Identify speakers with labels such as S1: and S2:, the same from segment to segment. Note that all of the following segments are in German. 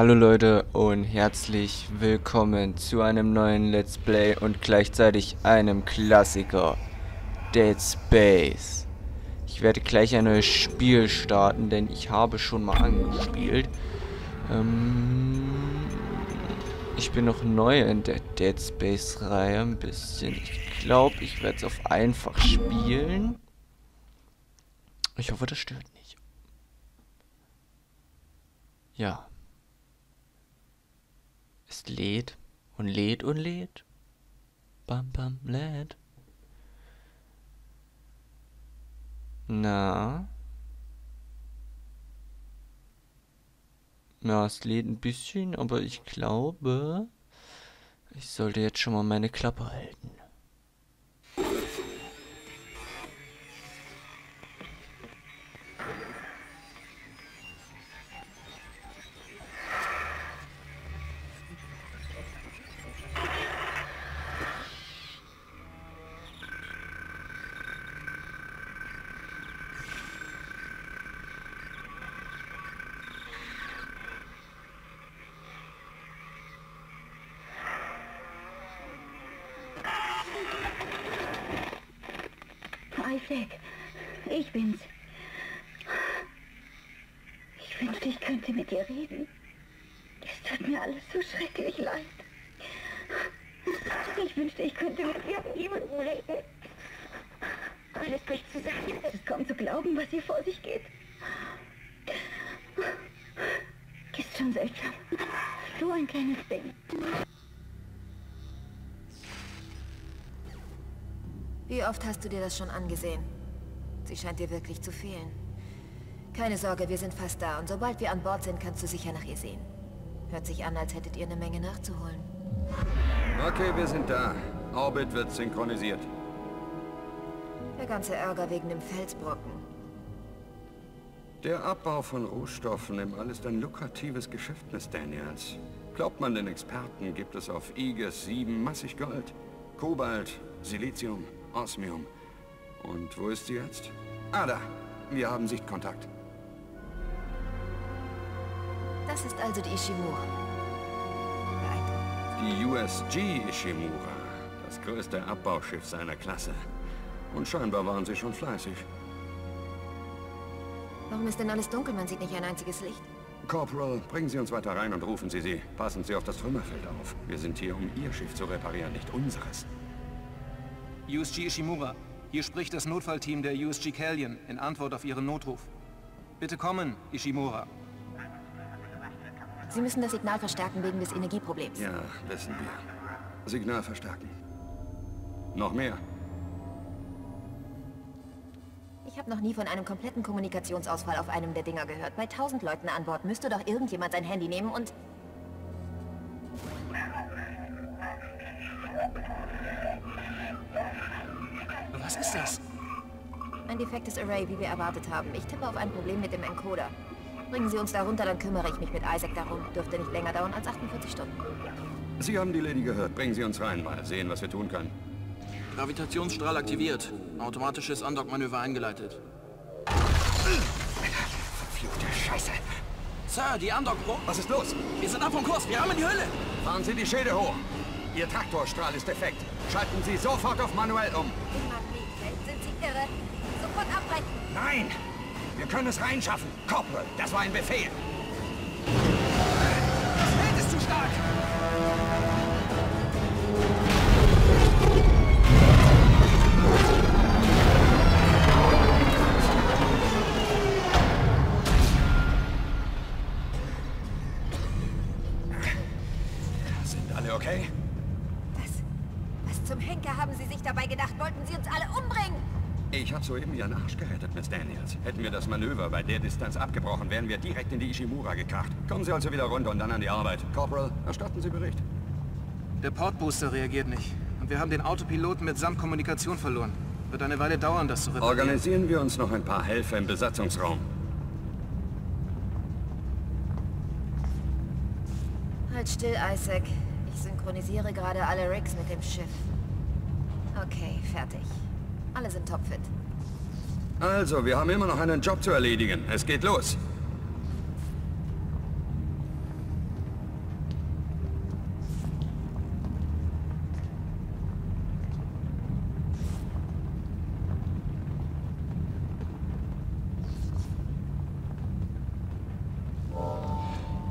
S1: Hallo Leute und herzlich willkommen zu einem neuen Let's Play und gleichzeitig einem Klassiker Dead Space. Ich werde gleich ein neues Spiel starten, denn ich habe schon mal angespielt. Ähm, ich bin noch neu in der Dead Space Reihe ein bisschen. Ich glaube, ich werde es auf einfach spielen. Ich hoffe, das stört nicht. Ja. Es lädt und lädt und lädt. Bam, bam, lädt. Na. Ja, es lädt ein bisschen, aber ich glaube, ich sollte jetzt schon mal meine Klappe halten.
S2: Isaac, ich bin's. Ich wünschte, ich könnte mit dir reden. Es tut mir alles so schrecklich leid. Ich wünschte, ich könnte mit irgendjemandem reden. Alles bricht zusammen. Es ist kaum zu glauben, was hier vor sich geht. Ist schon seltsam. So ein kleines Ding.
S3: Wie oft hast du dir das schon angesehen? Sie scheint dir wirklich zu fehlen. Keine Sorge, wir sind fast da und sobald wir an Bord sind, kannst du sicher nach ihr sehen. Hört sich an, als hättet ihr eine Menge nachzuholen.
S4: Okay, wir sind da. Orbit wird synchronisiert.
S3: Der ganze Ärger wegen dem Felsbrocken.
S4: Der Abbau von Rohstoffen im All ist ein lukratives Geschäft, Miss Daniels. Glaubt man den Experten, gibt es auf Aegis 7 massig Gold. Kobalt, Silizium, Osmium. Und wo ist sie jetzt? Ah, da. Wir haben Sichtkontakt.
S3: Das ist also die Ishimura.
S4: Die USG Ishimura. Das größte Abbauschiff seiner Klasse. Und scheinbar waren sie schon fleißig.
S3: Warum ist denn alles dunkel? Man sieht nicht ein einziges Licht.
S4: Corporal, bringen Sie uns weiter rein und rufen Sie sie. Passen Sie auf das Trümmerfeld auf. Wir sind hier, um Ihr Schiff zu reparieren, nicht unseres.
S5: USG Ishimura, hier spricht das Notfallteam der USG Callion in Antwort auf Ihren Notruf. Bitte kommen, Ishimura.
S3: Sie müssen das Signal verstärken wegen des Energieproblems.
S4: Ja, wissen wir. Signal verstärken. Noch mehr.
S3: Habe noch nie von einem kompletten Kommunikationsausfall auf einem der Dinger gehört. Bei tausend Leuten an Bord müsste doch irgendjemand sein Handy nehmen und...
S5: Was ist das?
S3: Ein defektes Array, wie wir erwartet haben. Ich tippe auf ein Problem mit dem Encoder. Bringen Sie uns da runter, dann kümmere ich mich mit Isaac darum. Dürfte nicht länger dauern als 48 Stunden.
S4: Sie haben die Lady gehört. Bringen Sie uns rein. Mal sehen, was wir tun können.
S5: Gravitationsstrahl aktiviert. Automatisches Undock-Manöver eingeleitet.
S4: Verfluchte Scheiße.
S5: Sir, die Undock... Oh,
S4: Was ist los?
S5: wir sind ab vom Kurs. Wir haben in die Hölle.
S4: Fahren Sie die Schilde hoch. Ihr Traktorstrahl ist defekt. Schalten Sie sofort auf manuell um.
S3: Im Magnetfeld sind Sie irre. Sofort abbrechen.
S4: Nein! Wir können es reinschaffen. Corporal, das war ein Befehl. Alle okay?
S3: Was? Was zum Henker haben Sie sich dabei gedacht? Wollten Sie uns alle umbringen?
S4: Ich habe soeben Ihren Arsch gerettet, Miss Daniels. Hätten wir das Manöver bei der Distanz abgebrochen, wären wir direkt in die Ishimura gekracht. Kommen Sie also wieder runter und dann an die Arbeit. Corporal, erstatten Sie Bericht.
S5: Der Portbooster reagiert nicht. Und wir haben den Autopiloten mitsamt Kommunikation verloren. Wird eine Weile dauern, das zu reparieren.
S4: Organisieren wir uns noch ein paar Helfer im Besatzungsraum.
S3: Halt still, Isaac synchronisiere gerade alle Rigs mit dem Schiff. Okay, fertig. Alle sind topfit.
S4: Also, wir haben immer noch einen Job zu erledigen. Es geht los.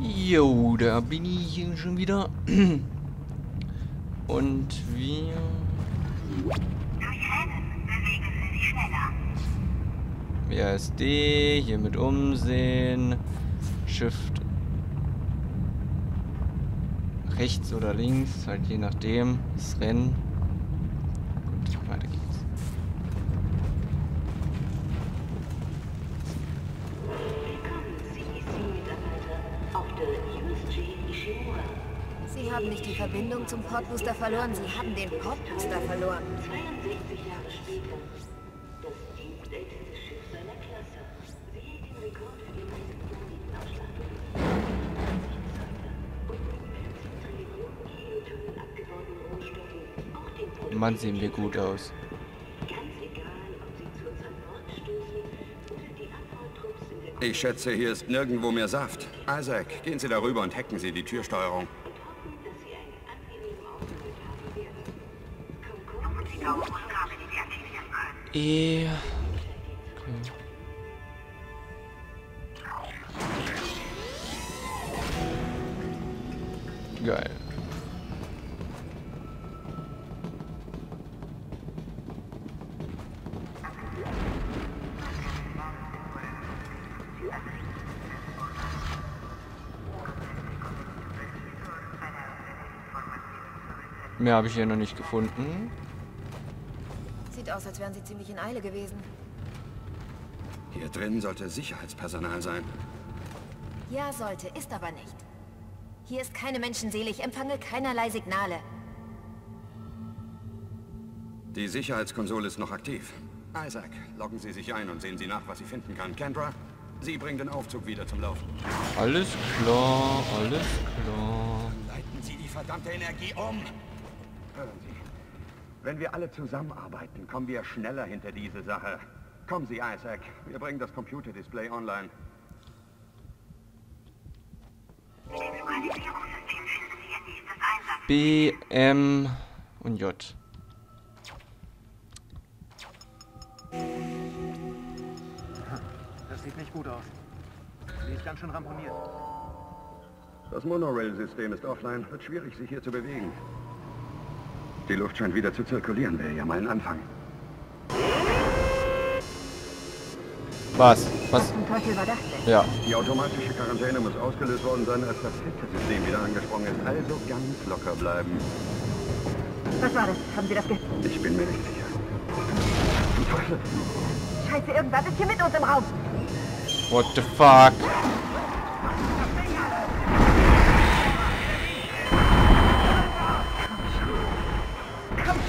S1: Jo, da bin ich schon wieder. Und wir... WASD, hier mit Umsehen, Shift rechts oder links, halt je nachdem, das Rennen. Gut, weiter geht's.
S3: Haben nicht die Verbindung zum Portbooster verloren, Sie haben den Portbooster verloren.
S2: 62 Jahre später. Das Deep älteste Schiff seiner Klasse. Sie hielt den Rekord für die meisten Planetauslandungen. 20 Zeuge. Und mit 40 Trillionen Kilotonnen abgebauten Rohstoffen. Auch den Prototypen
S1: Mann, sehen wir gut aus.
S2: Ganz egal, ob sie zur Zermord stoßen oder die Abbautrupps in der
S4: Ich schätze, hier ist nirgendwo mehr Saft. Isaac, gehen Sie darüber und hacken Sie die Türsteuerung.
S1: E. Geil. Mehr habe ich hier noch nicht gefunden.
S3: Sieht aus, als wären Sie ziemlich in Eile gewesen.
S4: Hier drin sollte Sicherheitspersonal sein.
S3: Ja, sollte, ist aber nicht. Hier ist keine Menschenseele, ich empfange keinerlei Signale.
S4: Die Sicherheitskonsole ist noch aktiv. Isaac, loggen Sie sich ein und sehen Sie nach, was Sie finden kann. Kendra, Sie bringen den Aufzug wieder zum Laufen.
S1: Alles klar, alles klar.
S4: Leiten Sie die verdammte Energie um! Hören Sie, wenn wir alle zusammenarbeiten, kommen wir schneller hinter diese Sache. Kommen Sie, Isaac. Wir bringen das Computerdisplay online.
S1: B, M und J.
S5: Das sieht nicht gut aus. Sie ist ganz schön ramponiert.
S4: Das Monorail-System ist offline. Wird schwierig, sich hier zu bewegen. Die Luft scheint wieder zu zirkulieren. Wäre ja mal ein Anfang.
S1: Was? Was?
S2: Zum Teufel war das denn?
S1: Ja.
S4: Die automatische Quarantäne muss ausgelöst worden sein, als das Filtersystem wieder angesprungen ist. Also ganz locker bleiben.
S2: Was war das? Haben Sie das ge...
S4: Ich bin mir nicht sicher. Zum Teufel!
S2: Scheiße, irgendwas ist hier mit uns im Raum.
S1: What the fuck?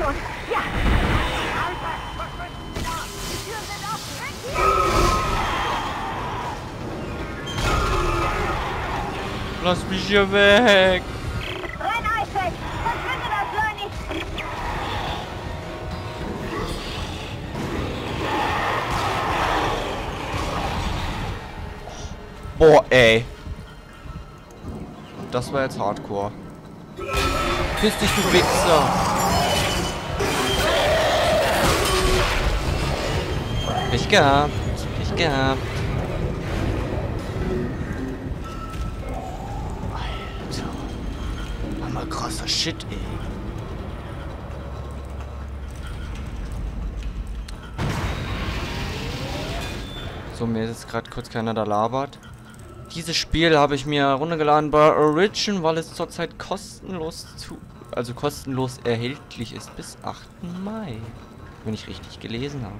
S2: Schon. Ja.
S1: Lass mich hier weg!
S2: Renn, Isaac. Verschwinde das Leute.
S1: Boah, ey. Das war jetzt Hardcore. Piss dich, du Wichser! Pech gehabt. Pech gehabt. Alter. Hammer krasser Shit, ey. So, mir ist jetzt gerade kurz keiner da labert. Dieses Spiel habe ich mir runtergeladen bei Origin, weil es zurzeit kostenlos zu... Also kostenlos erhältlich ist bis 8. Mai. Wenn ich richtig gelesen habe.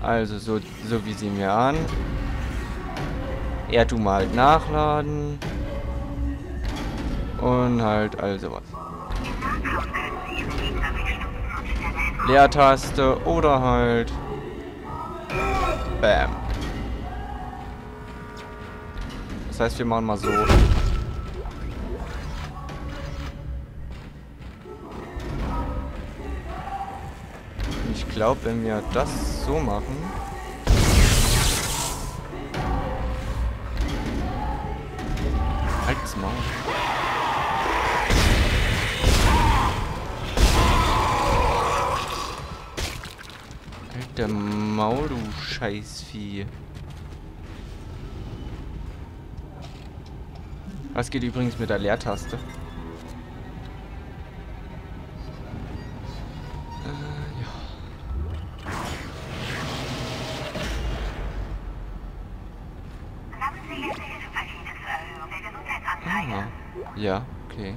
S1: Also so, so wie sie mir an. Er tu mal halt nachladen. Und halt also was. Leertaste oder halt Bam. Das heißt, wir machen mal so. Ich glaube, wenn wir das so machen... Halt's Maul. Halt der Maul, du Scheißvieh. Was geht übrigens mit der Leertaste? Ah, ja, okay.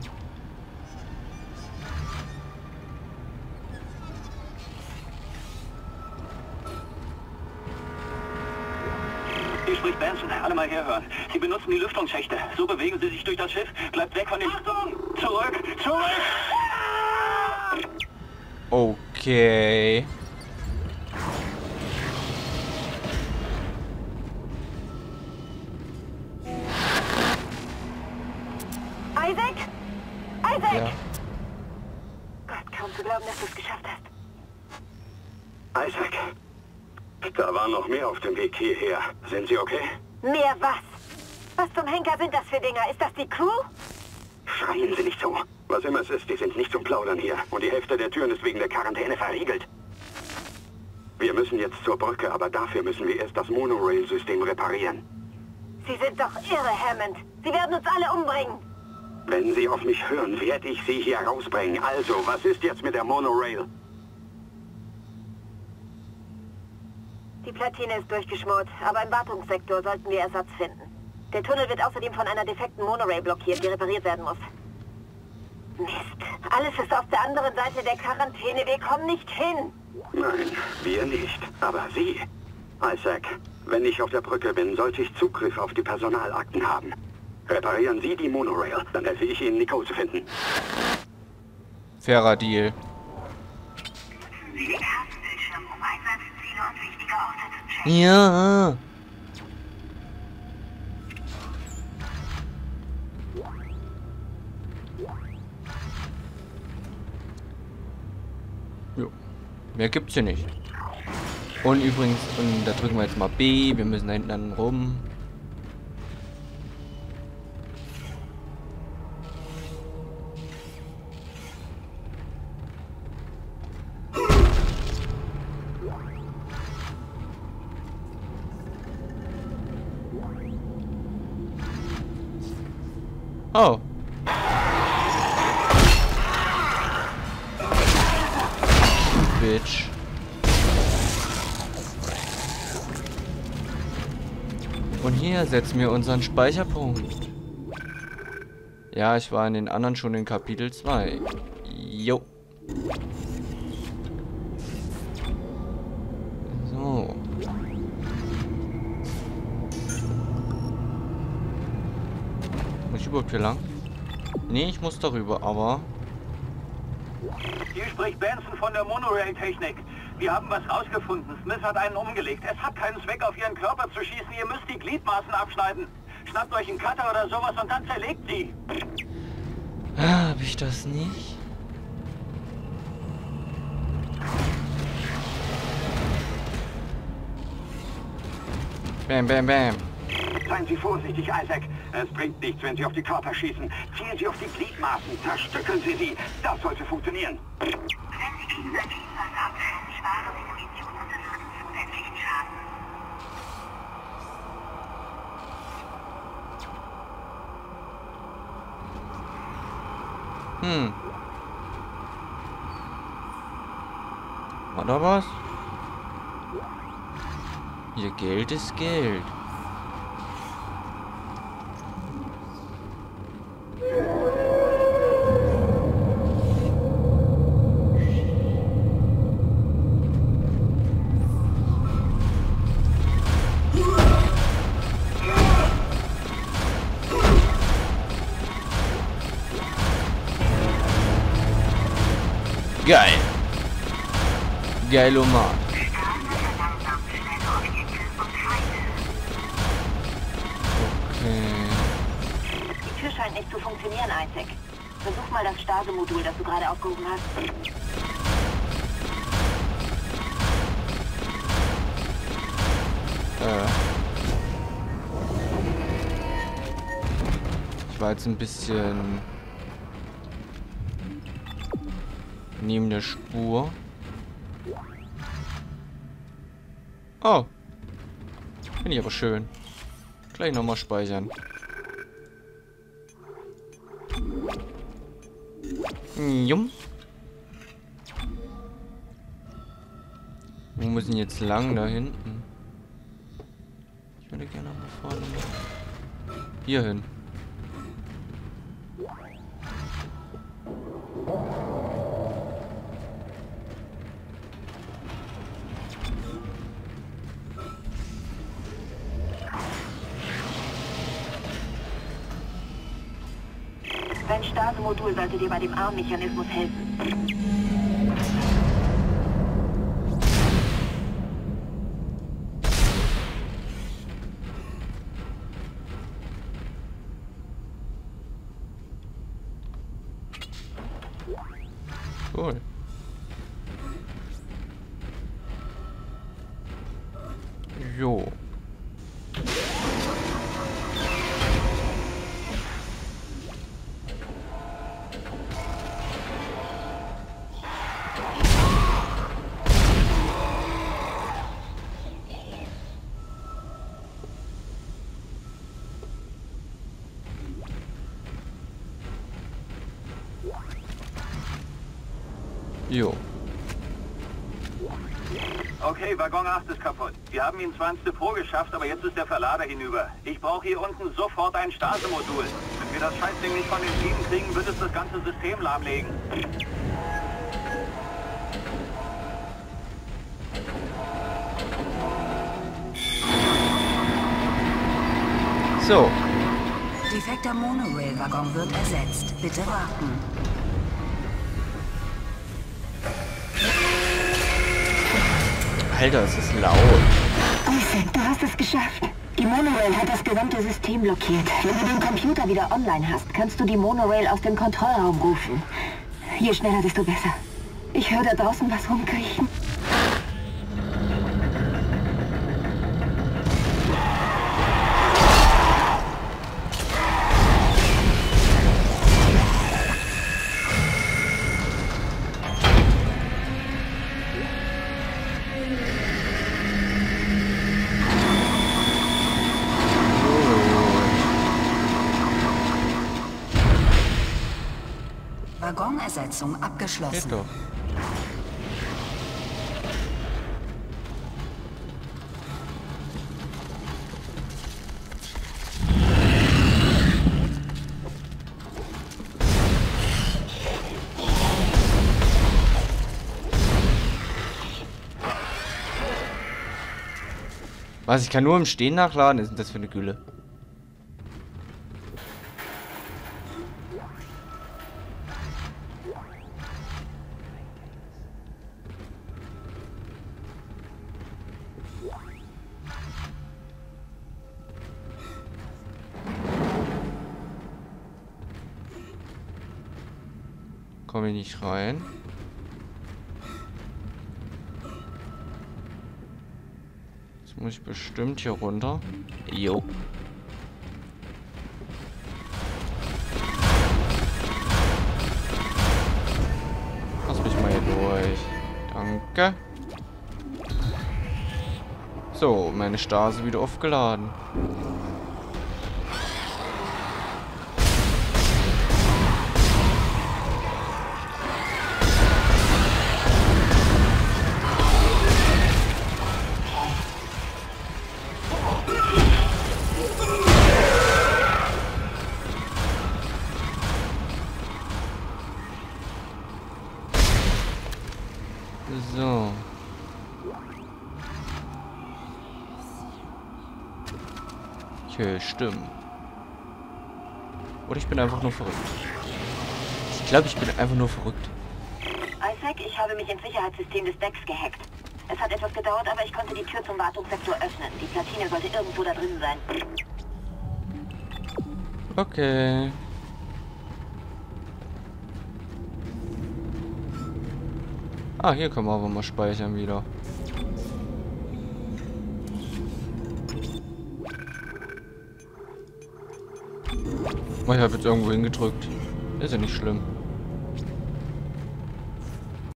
S6: Hier spricht Benson. Alle mal herhören. Sie benutzen die Lüftungsschächte. So bewegen Sie sich durch das Schiff. Bleibt weg von den... Achtung! Zurück! Zurück!
S1: Okay.
S3: Isaac,
S4: da war noch mehr auf dem Weg hierher. Sind Sie okay?
S3: Mehr was? Was zum Henker sind das für Dinger? Ist das die Crew?
S4: Schreien Sie nicht so. Was immer es ist, die sind nicht zum Plaudern hier. Und die Hälfte der Türen ist wegen der Quarantäne verriegelt. Wir müssen jetzt zur Brücke, aber dafür müssen wir erst das Monorail-System reparieren.
S3: Sie sind doch irre, Hammond. Sie werden uns alle umbringen.
S4: Wenn Sie auf mich hören, werde ich Sie hier rausbringen. Also, was ist jetzt mit der Monorail?
S3: Die Platine ist durchgeschmort, aber im Wartungssektor sollten wir Ersatz finden. Der Tunnel wird außerdem von einer defekten Monorail blockiert, die repariert werden muss. Mist, alles ist auf der anderen Seite der Quarantäne. Wir kommen nicht hin.
S4: Nein, wir nicht. Aber Sie. Isaac, wenn ich auf der Brücke bin, sollte ich Zugriff auf die Personalakten haben. Reparieren Sie die Monorail, dann helfe ich Ihnen, Nicole zu finden.
S1: Fairer Deal.
S2: Sie den Kartenbildschirm, um Einsatzziele und wichtige Orte zu checken.
S1: Ja. Jo. Mehr gibt's hier nicht. Und übrigens, und da drücken wir jetzt mal B. Wir müssen da hinten rum. Oh. Bitch. Und hier setzen wir unseren Speicherpunkt. Ja, ich war in den anderen schon in Kapitel 2. Jo. So. Muss ich überhaupt hier lang? Nee, ich muss darüber, aber...
S6: Hier spricht Benson von der Monorail-Technik. Wir haben was rausgefunden. Smith hat einen umgelegt. Es hat keinen Zweck, auf Ihren Körper zu schießen. Ihr müsst die Gliedmaßen abschneiden. Schnappt euch einen Cutter oder sowas und dann zerlegt sie.
S1: Ah, hab ich das nicht? Bam, bam, bam.
S6: Seien Sie vorsichtig, Isaac. Es bringt nichts, wenn Sie auf die Körper schießen. Zielen Sie auf die Gliedmaßen. Zerstückeln Sie sie. Das sollte funktionieren.
S1: Hm. Oder was? Ihr Geld ist Geld. Geilomat. Okay.
S3: Die Tür scheint nicht zu funktionieren, Isaac. Versuch mal das Stasemodul, das du gerade aufgehoben hast.
S1: Äh. Ich war jetzt ein bisschen neben der Spur. Oh. Finde ich aber schön. Gleich nochmal speichern. Jum. Wo denn jetzt lang? Da hinten. Ich würde gerne mal vorne. Hier hin.
S7: Dein Stasemodul sollte dir bei dem Armmechanismus helfen.
S6: Okay, Waggon 8 ist kaputt. Wir haben ihn zwar ins Depot geschafft, aber jetzt ist der Verlader hinüber. Ich brauche hier unten sofort ein Stasemodul. Wenn wir das Scheißding nicht von den Schienen kriegen, wird es das ganze System lahmlegen.
S1: So.
S8: Defekter Monorail-Waggon wird ersetzt. Bitte warten.
S1: Alter, es ist laut.
S7: Isaac, du hast es geschafft. Die Monorail hat das gesamte System blockiert. Wenn du den Computer wieder online hast, kannst du die Monorail aus dem Kontrollraum rufen. Je schneller, desto besser. Ich höre da draußen was rumkriechen.
S1: Geht
S8: abgeschlossen.
S1: doch. Was, ich kann nur im Stehen nachladen? Was ist denn das für eine Gülle? Nicht rein. Jetzt muss ich bestimmt hier runter. Jo. Lass mich mal hier durch. Danke. So, meine Stase wieder aufgeladen. Stimmt. Oder ich bin einfach nur verrückt. Ich glaube, ich bin einfach nur verrückt.
S7: Isaac, ich habe mich ins Sicherheitssystem des Decks gehackt. Es hat etwas gedauert, aber ich konnte die Tür zum Wartungssektor öffnen. Die Platine sollte irgendwo da drin sein.
S1: Okay. Ah, hier können wir aber mal speichern wieder. Ich habe jetzt irgendwo hingedrückt. Ist ja nicht schlimm.